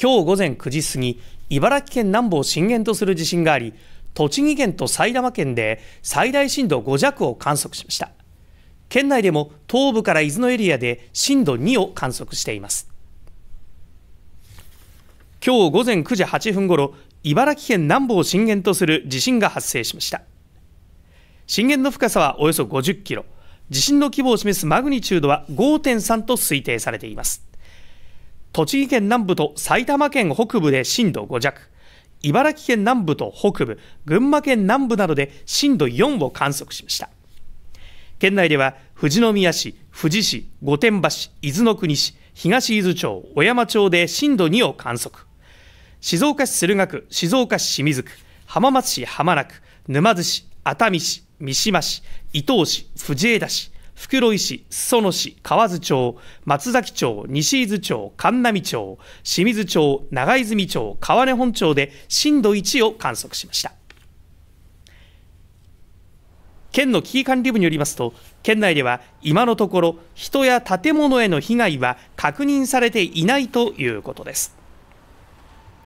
今日午前9時過ぎ茨城県南部を震源とする地震があり栃木県と埼玉県で最大震度5弱を観測しました。県内でも東部から伊豆のエリアで震度2を観測しています。今日午前9時8分ごろ茨城県南部を震源とする地震が発生しました。震源の深さはおよそ50キロ。地震の規模を示すマグニチュードは5.3と推定されています。栃木県南部と埼玉県北部で震度5弱茨城県南部と北部群馬県南部などで震度4を観測しました。県内では富士宮市、富士市、御殿場市、伊豆の国市、東伊豆町、小山町で震度2を観測。静岡市駿河区、静岡市清水区、浜松市浜名区、沼津市、熱海市、三島市、伊東市、藤枝市、袋井市、裾野市、河津町、松崎町、西伊豆町、神南町、清水町、長泉町、川根本町で震度1を観測しました。県の危機管理部によりますと、県内では今のところ人や建物への被害は確認されていないということです。